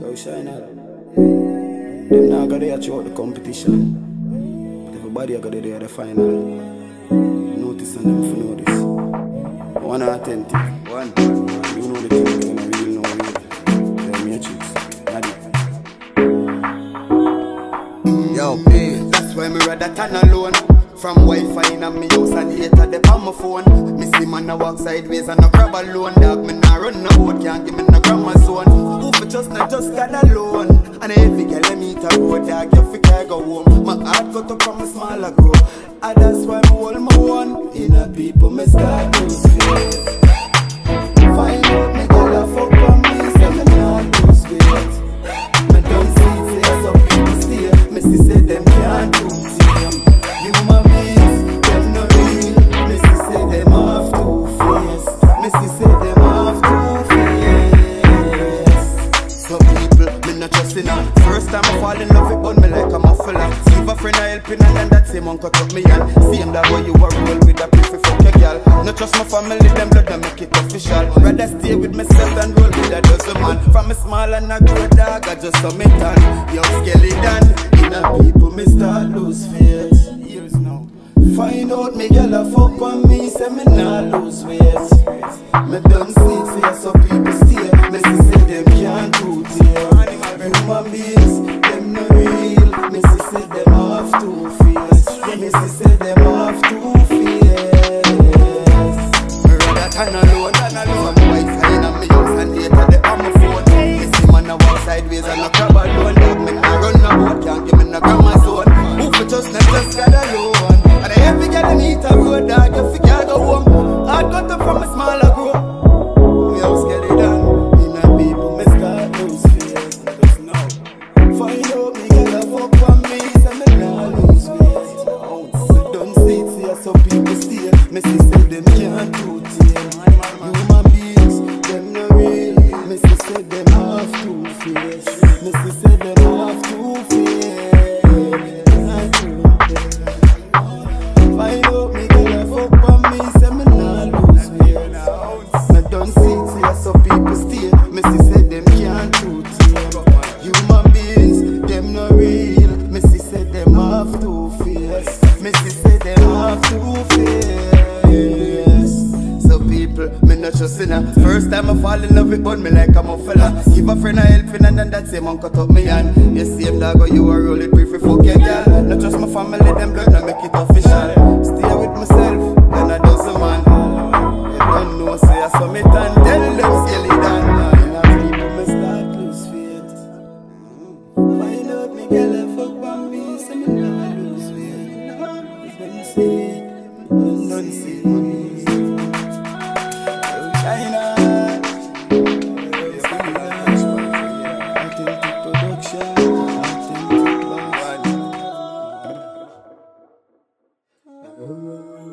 Yo, shine out. Them not gonna there throughout the competition. But everybody gonna there at the final. Notice on them for know this. One Authentik. One. You know the thing they're gonna really know it. They're matrix. Nadie. Yo, bitch. That's why me rather turn alone. From Wi-Fi in a me house and data the on my phone. Me see man a walk sideways and I grab a alone. Dog me nah run no boat, can't give me no grammar zone. Who for just not just got alone. And every girl I meet a road dog, you fi care go home. My heart got up from a smaller grow. And that's why me hold my one. In a people me start to time I fall in love with me like a muffler. See if a friend a helping and then that same one cut up me hand. Same that way you a roll with a pretty fuck your girl. No trust my family, them blood don't make it official. Rather stay with myself than roll with a dozen man. From a small and a grow dog, I just saw me turn. Yo, Skelly Dan, in a people me start lose faith. Years now. Find out me girl a fuck on me, say me nah lose weight. Me done see it, so people stay. Me see say them can't do it. Human beings, sideways and a crab alone. Dog me nah run no boat, can't give me no grammar zone. Who for just not just got alone. And I every girl I meet a road dog, you fi can't go home. Them have two face. So people, me not trust in her. First time I fall in love with bun me like I'm a fella. Give a friend a helping and then that same one cut up me hand. You same dog, you a roll it brief fuck your girl. Not trust my family, them blood, not make it official. Stay with myself, then I does a man. You don't know, say I saw me tan. Tell them, done. I people, lose faith. Mm. Find out me girl vibes.